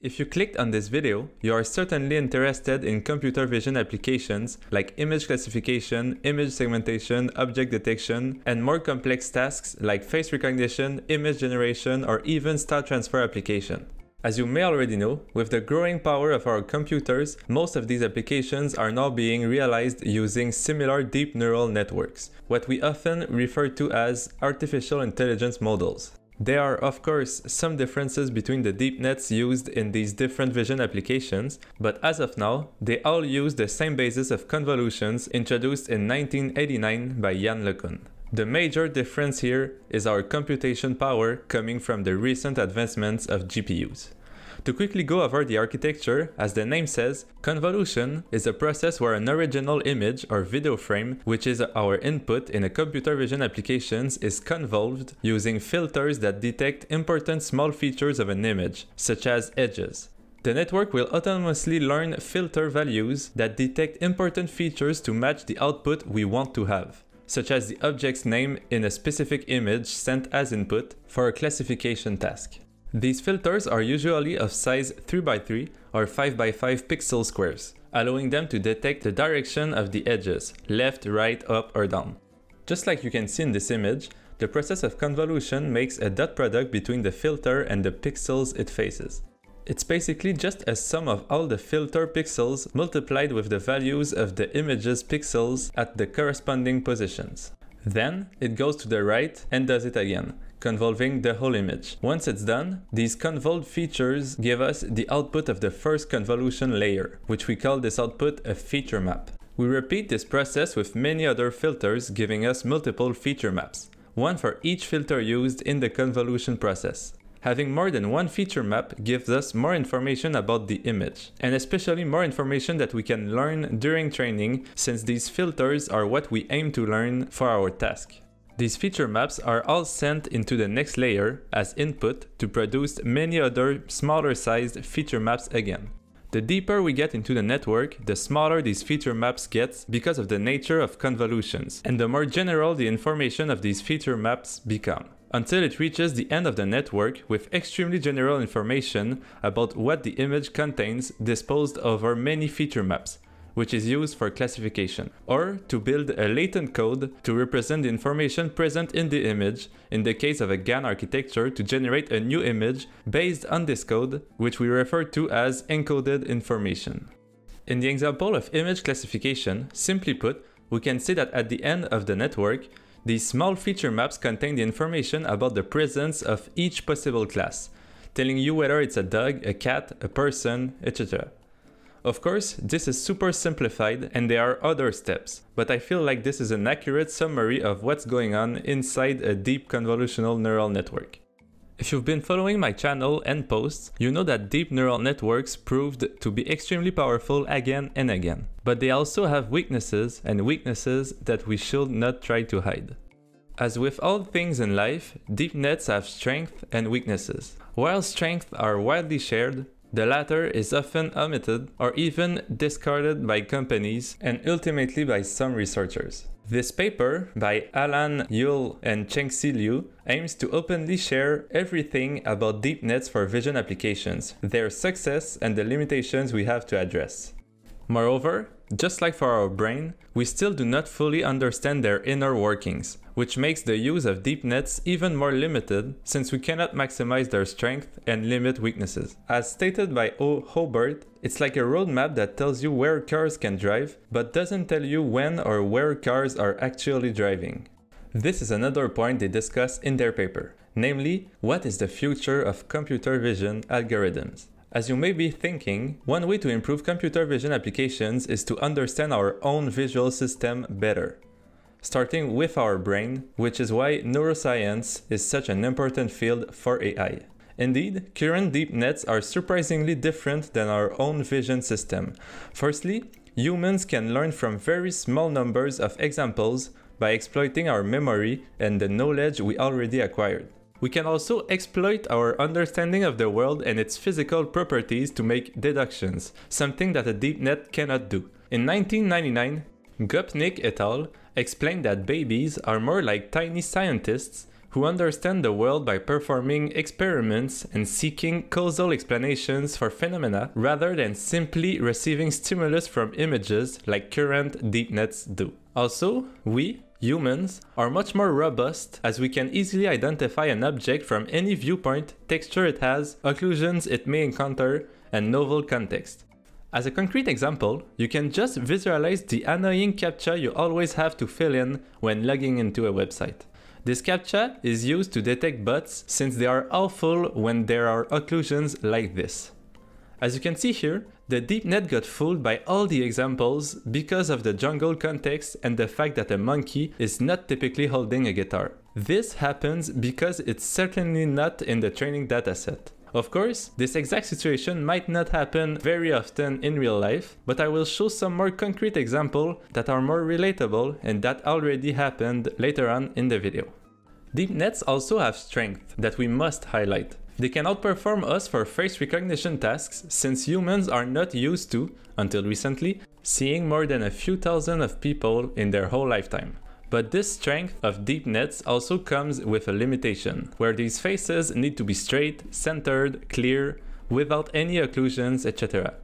If you clicked on this video, you are certainly interested in computer vision applications like image classification, image segmentation, object detection, and more complex tasks like face recognition, image generation, or even style transfer application. As you may already know, with the growing power of our computers, most of these applications are now being realized using similar deep neural networks, what we often refer to as artificial intelligence models. There are of course some differences between the deep nets used in these different vision applications, but as of now, they all use the same basis of convolutions introduced in 1989 by Yann LeCun. The major difference here is our computation power coming from the recent advancements of GPUs. To quickly go over the architecture, as the name says, convolution is a process where an original image or video frame, which is our input in a computer vision applications, is convolved using filters that detect important small features of an image, such as edges. The network will autonomously learn filter values that detect important features to match the output we want to have, such as the object's name in a specific image sent as input for a classification task. These filters are usually of size 3x3 or 5x5 pixel squares, allowing them to detect the direction of the edges, left, right, up or down. Just like you can see in this image, the process of convolution makes a dot product between the filter and the pixels it faces. It's basically just a sum of all the filter pixels multiplied with the values of the image's pixels at the corresponding positions. Then it goes to the right and does it again, convolving the whole image. Once it's done, these convolved features give us the output of the first convolution layer, which we call this output a feature map. We repeat this process with many other filters giving us multiple feature maps, one for each filter used in the convolution process. Having more than one feature map gives us more information about the image, and especially more information that we can learn during training since these filters are what we aim to learn for our task. These feature maps are all sent into the next layer as input to produce many other smaller sized feature maps again. The deeper we get into the network, the smaller these feature maps get because of the nature of convolutions, and the more general the information of these feature maps become until it reaches the end of the network with extremely general information about what the image contains disposed over many feature maps, which is used for classification, or to build a latent code to represent the information present in the image, in the case of a GAN architecture to generate a new image based on this code, which we refer to as encoded information. In the example of image classification, simply put, we can see that at the end of the network, these small feature maps contain the information about the presence of each possible class, telling you whether it's a dog, a cat, a person, etc. Of course, this is super simplified and there are other steps, but I feel like this is an accurate summary of what's going on inside a deep convolutional neural network. If you've been following my channel and posts, you know that deep neural networks proved to be extremely powerful again and again. But they also have weaknesses and weaknesses that we should not try to hide. As with all things in life, deep nets have strengths and weaknesses. While strengths are widely shared, the latter is often omitted or even discarded by companies and ultimately by some researchers. This paper by Alan Yuille and Chenxi Liu aims to openly share everything about deep nets for vision applications, their success and the limitations we have to address. Moreover, just like for our brain, we still do not fully understand their inner workings, which makes the use of deep nets even more limited since we cannot maximize their strength and limit weaknesses. As stated by O. Hobart, it's like a roadmap that tells you where cars can drive, but doesn't tell you when or where cars are actually driving. This is another point they discuss in their paper, namely, what is the future of computer vision algorithms? As you may be thinking, one way to improve computer vision applications is to understand our own visual system better. Starting with our brain, which is why neuroscience is such an important field for AI. Indeed, current deep nets are surprisingly different than our own vision system. Firstly, humans can learn from very small numbers of examples by exploiting our memory and the knowledge we already acquired. We can also exploit our understanding of the world and its physical properties to make deductions, something that a deep net cannot do. In 1999, Gopnik et al. explained that babies are more like tiny scientists who understand the world by performing experiments and seeking causal explanations for phenomena rather than simply receiving stimulus from images like current deep nets do. Also, we, humans, are much more robust as we can easily identify an object from any viewpoint, texture it has, occlusions it may encounter, and novel context. As a concrete example, you can just visualize the annoying CAPTCHA you always have to fill in when logging into a website. This CAPTCHA is used to detect bots since they are awful when there are occlusions like this. As you can see here, the deep net got fooled by all the examples because of the jungle context and the fact that a monkey is not typically holding a guitar. This happens because it's certainly not in the training dataset. Of course, this exact situation might not happen very often in real life, but I will show some more concrete examples that are more relatable and that already happened later on in the video. Deep nets also have strength that we must highlight. They can outperform us for face recognition tasks since humans are not used to, until recently, seeing more than a few thousand of people in their whole lifetime. But this strength of deep nets also comes with a limitation, where these faces need to be straight, centered, clear, without any occlusions, etc.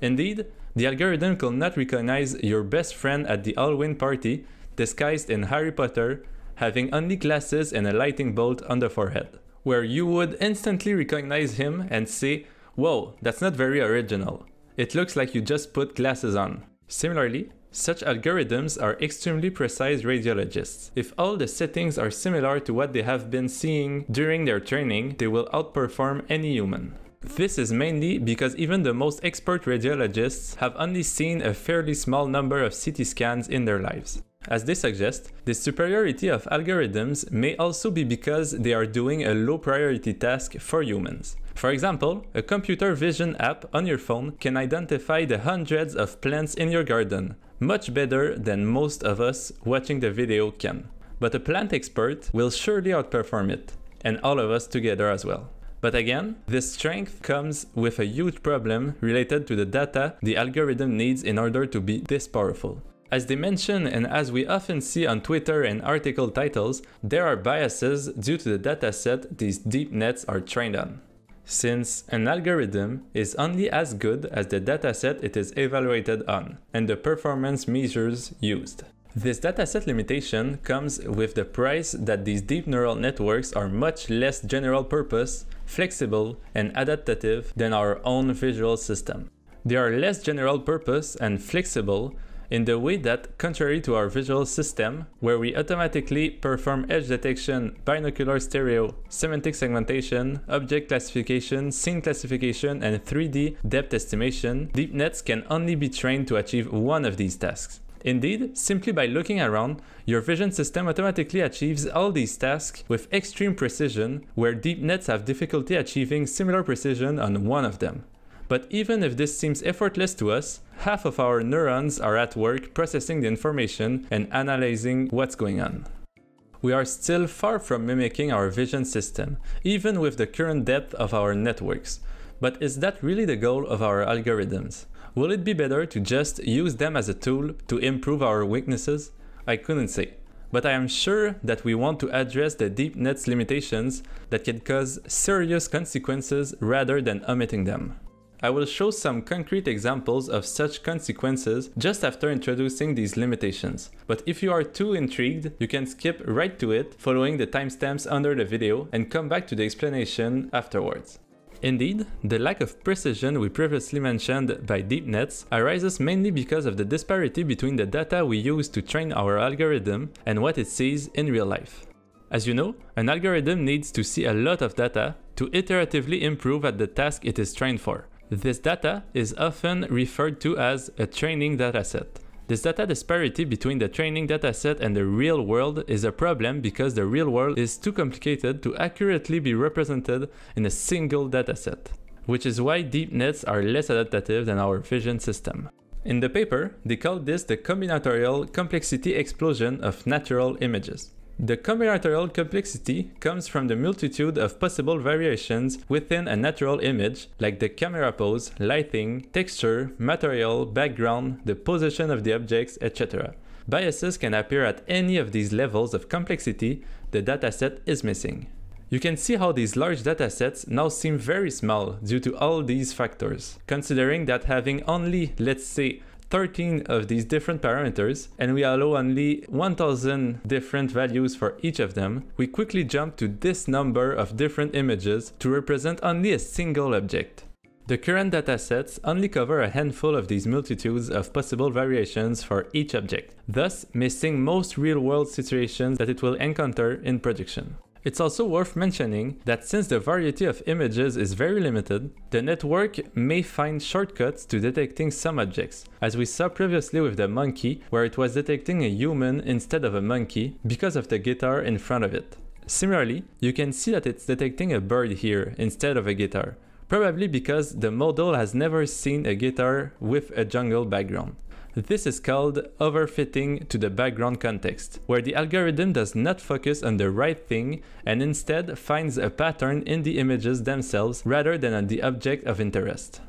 Indeed, the algorithm could not recognize your best friend at the Halloween party, disguised in Harry Potter, having only glasses and a lighting bolt on the forehead, where you would instantly recognize him and say, Whoa, that's not very original. It looks like you just put glasses on. Similarly, such algorithms are extremely precise radiologists. If all the settings are similar to what they have been seeing during their training, they will outperform any human. This is mainly because even the most expert radiologists have only seen a fairly small number of CT scans in their lives. As they suggest, the superiority of algorithms may also be because they are doing a low priority task for humans. For example, a computer vision app on your phone can identify the hundreds of plants in your garden, much better than most of us watching the video can. But a plant expert will surely outperform it, and all of us together as well. But again, this strength comes with a huge problem related to the data the algorithm needs in order to be this powerful. As they mention and as we often see on Twitter and article titles, there are biases due to the dataset these deep nets are trained on since an algorithm is only as good as the dataset it is evaluated on and the performance measures used. This dataset limitation comes with the price that these deep neural networks are much less general purpose, flexible, and adaptive than our own visual system. They are less general purpose and flexible in the way that, contrary to our visual system, where we automatically perform edge detection, binocular stereo, semantic segmentation, object classification, scene classification, and 3D depth estimation, deep nets can only be trained to achieve one of these tasks. Indeed, simply by looking around, your vision system automatically achieves all these tasks with extreme precision, where deep nets have difficulty achieving similar precision on one of them. But even if this seems effortless to us, half of our neurons are at work processing the information and analyzing what's going on. We are still far from mimicking our vision system, even with the current depth of our networks. But is that really the goal of our algorithms? Will it be better to just use them as a tool to improve our weaknesses? I couldn't say. But I am sure that we want to address the deep net's limitations that can cause serious consequences rather than omitting them. I will show some concrete examples of such consequences just after introducing these limitations. But if you are too intrigued, you can skip right to it following the timestamps under the video and come back to the explanation afterwards. Indeed, the lack of precision we previously mentioned by deep nets arises mainly because of the disparity between the data we use to train our algorithm and what it sees in real life. As you know, an algorithm needs to see a lot of data to iteratively improve at the task it is trained for. This data is often referred to as a training dataset. This data disparity between the training dataset and the real world is a problem because the real world is too complicated to accurately be represented in a single dataset, which is why deep nets are less adaptive than our vision system. In the paper, they called this the combinatorial complexity explosion of natural images. The combinatorial complexity comes from the multitude of possible variations within a natural image, like the camera pose, lighting, texture, material, background, the position of the objects, etc. Biases can appear at any of these levels of complexity the dataset is missing. You can see how these large datasets now seem very small due to all these factors, considering that having only, let's say, 13 of these different parameters and we allow only 1000 different values for each of them, we quickly jump to this number of different images to represent only a single object. The current datasets only cover a handful of these multitudes of possible variations for each object, thus missing most real-world situations that it will encounter in production. It's also worth mentioning that since the variety of images is very limited, the network may find shortcuts to detecting some objects, as we saw previously with the monkey, where it was detecting a human instead of a monkey because of the guitar in front of it. Similarly, you can see that it's detecting a bird here instead of a guitar, probably because the model has never seen a guitar with a jungle background. This is called overfitting to the background context, where the algorithm does not focus on the right thing and instead finds a pattern in the images themselves rather than on the object of interest.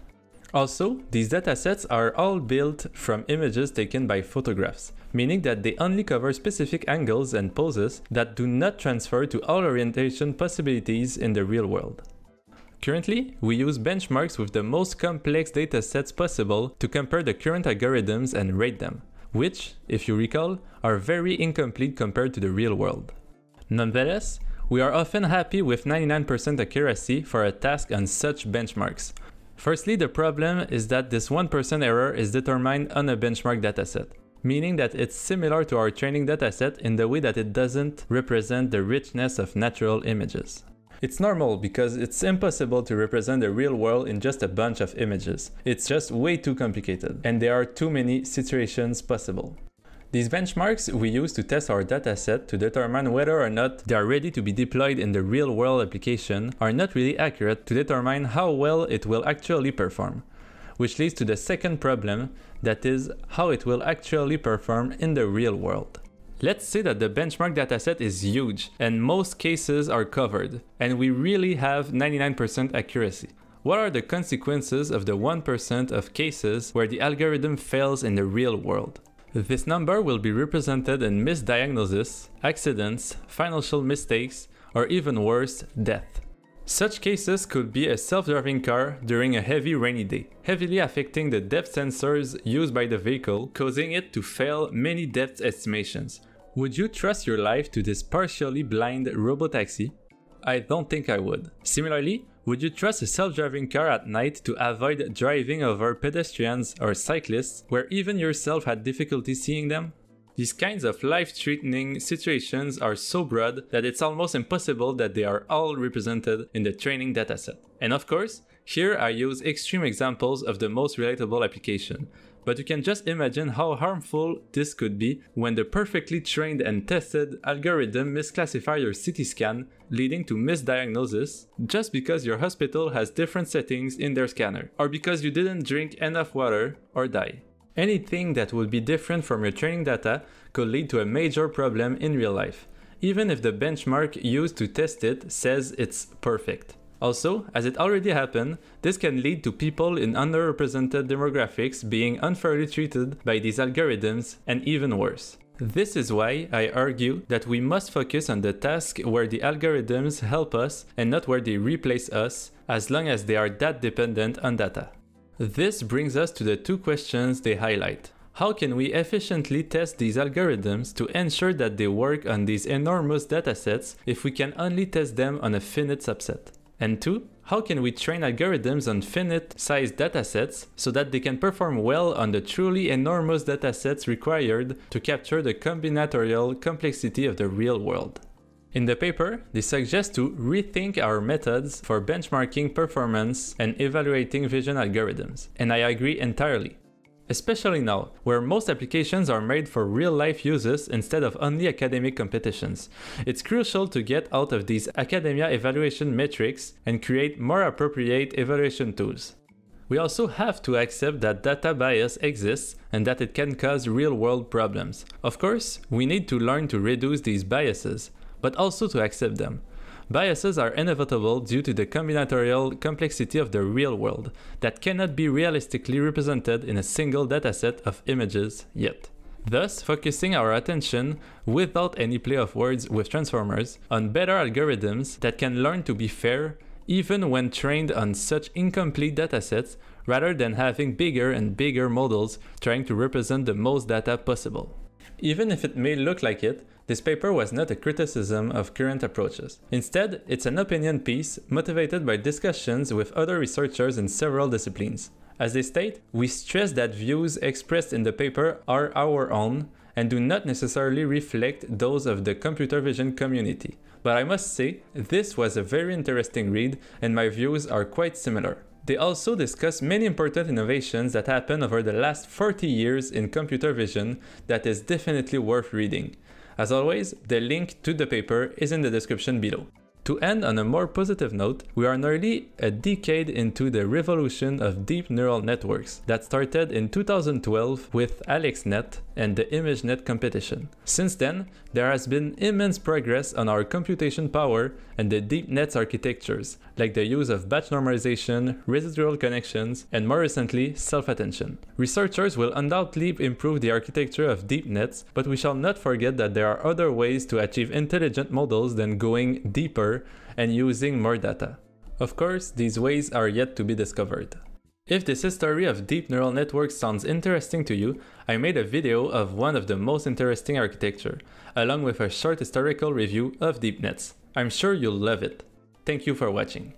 Also, these datasets are all built from images taken by photographs, meaning that they only cover specific angles and poses that do not transfer to all orientation possibilities in the real world. Currently, we use benchmarks with the most complex datasets possible to compare the current algorithms and rate them, which, if you recall, are very incomplete compared to the real world. Nonetheless, we are often happy with 99% accuracy for a task on such benchmarks. Firstly, the problem is that this 1% error is determined on a benchmark dataset, meaning that it's similar to our training dataset in the way that it doesn't represent the richness of natural images. It's normal because it's impossible to represent the real world in just a bunch of images. It's just way too complicated, and there are too many situations possible. These benchmarks we use to test our dataset to determine whether or not they are ready to be deployed in the real world application are not really accurate to determine how well it will actually perform. Which leads to the second problem, that is, how it will actually perform in the real world. Let's say that the benchmark dataset is huge and most cases are covered, and we really have 99% accuracy. What are the consequences of the 1% of cases where the algorithm fails in the real world? This number will be represented in misdiagnosis, accidents, financial mistakes, or even worse, death. Such cases could be a self-driving car during a heavy rainy day, heavily affecting the depth sensors used by the vehicle, causing it to fail many depth estimations, would you trust your life to this partially blind robotaxi? I don't think I would. Similarly, would you trust a self-driving car at night to avoid driving over pedestrians or cyclists where even yourself had difficulty seeing them? These kinds of life-threatening situations are so broad that it's almost impossible that they are all represented in the training dataset. And of course, here I use extreme examples of the most relatable application, but you can just imagine how harmful this could be when the perfectly trained and tested algorithm misclassify your CT scan, leading to misdiagnosis, just because your hospital has different settings in their scanner, or because you didn't drink enough water or dye. Anything that would be different from your training data could lead to a major problem in real life, even if the benchmark used to test it says it's perfect. Also, as it already happened, this can lead to people in underrepresented demographics being unfairly treated by these algorithms, and even worse. This is why I argue that we must focus on the task where the algorithms help us and not where they replace us, as long as they are that dependent on data. This brings us to the two questions they highlight. How can we efficiently test these algorithms to ensure that they work on these enormous datasets if we can only test them on a finite subset? And two, how can we train algorithms on finite sized datasets so that they can perform well on the truly enormous datasets required to capture the combinatorial complexity of the real world? In the paper, they suggest to rethink our methods for benchmarking performance and evaluating vision algorithms, and I agree entirely especially now, where most applications are made for real-life uses instead of only academic competitions. It's crucial to get out of these academia evaluation metrics and create more appropriate evaluation tools. We also have to accept that data bias exists and that it can cause real-world problems. Of course, we need to learn to reduce these biases, but also to accept them. Biases are inevitable due to the combinatorial complexity of the real world that cannot be realistically represented in a single dataset of images yet. thus focusing our attention, without any play of words with transformers, on better algorithms that can learn to be fair even when trained on such incomplete datasets rather than having bigger and bigger models trying to represent the most data possible. Even if it may look like it, this paper was not a criticism of current approaches. Instead, it's an opinion piece motivated by discussions with other researchers in several disciplines. As they state, we stress that views expressed in the paper are our own and do not necessarily reflect those of the computer vision community. But I must say, this was a very interesting read and my views are quite similar. They also discuss many important innovations that happened over the last 40 years in computer vision that is definitely worth reading. As always, the link to the paper is in the description below. To end on a more positive note, we are nearly a decade into the revolution of deep neural networks that started in 2012 with AlexNet and the ImageNet competition. Since then, there has been immense progress on our computation power and the deep nets architectures, like the use of batch normalization, residual connections, and more recently, self-attention. Researchers will undoubtedly improve the architecture of deep nets, but we shall not forget that there are other ways to achieve intelligent models than going deeper and using more data. Of course, these ways are yet to be discovered. If this history of deep neural networks sounds interesting to you, I made a video of one of the most interesting architecture, along with a short historical review of deep nets. I'm sure you'll love it. Thank you for watching.